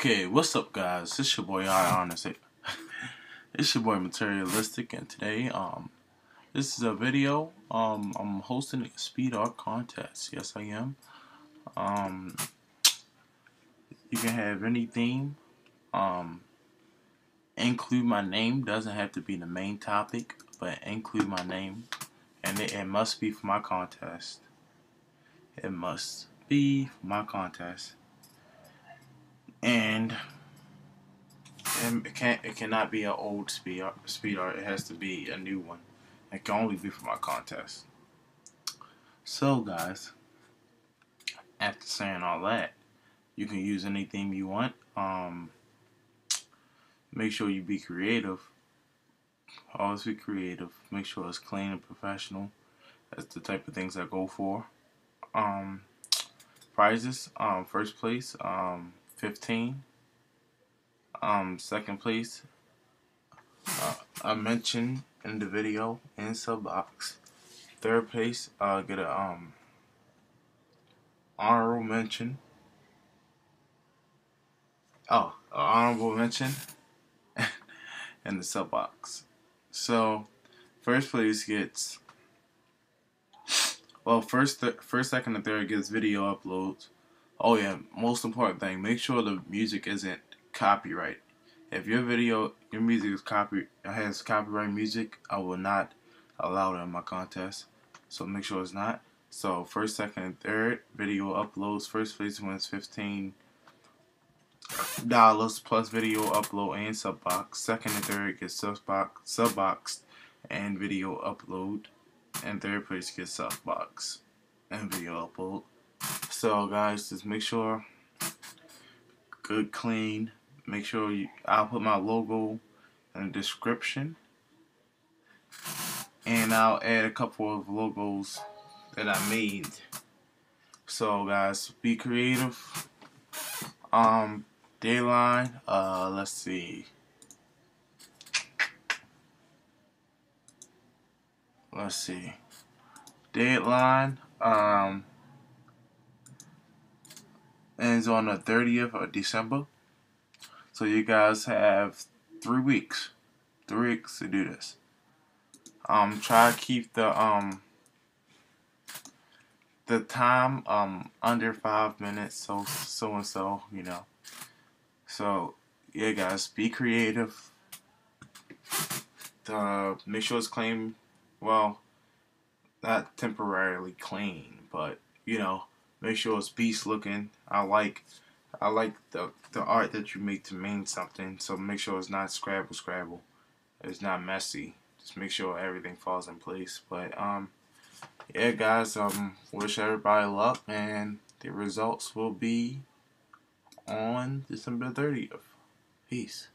Okay, what's up, guys? It's your boy I honestly. it's your boy Materialistic, and today, um, this is a video. Um, I'm hosting a speed art contest. Yes, I am. Um, you can have any theme. Um, include my name. Doesn't have to be the main topic, but include my name, and it, it must be for my contest. It must be for my contest and it can't it cannot be an old speed art, speed art. It has to be a new one. It can only be for my contest. So guys, after saying all that, you can use anything you want. Um, make sure you be creative. Always be creative. Make sure it's clean and professional. That's the type of things I go for. Um, prizes. Um, first place. Um, 15. Um, second place, uh, I mentioned in the video in sub box. Third place, uh, get a um honorable mention. Oh, honorable mention in the sub box. So, first place gets well, first, first, second, and third gets video uploads. Oh yeah, most important thing, make sure the music isn't copyright. If your video, your music is copy has copyright music, I will not allow it in my contest. So make sure it's not. So first, second, and third video uploads. First place wins fifteen dollars plus video upload and sub box. Second and third gets sub box, sub box, and video upload. And third place gets sub box and video upload. So guys, just make sure good clean. Make sure you I'll put my logo in the description. And I'll add a couple of logos that I made. So guys, be creative. Um Dayline, uh let's see. Let's see. Deadline, um ends on the 30th of December. So you guys have three weeks, three weeks to do this. Um, try to keep the um the time um under five minutes, so so and so, you know. So yeah, guys, be creative. The make sure it's clean. Well, not temporarily clean, but you know Make sure it's beast looking. I like I like the the art that you make to mean something. So make sure it's not scrabble scrabble. It's not messy. Just make sure everything falls in place. But um yeah guys, um wish everybody luck and the results will be on December 30th. Peace.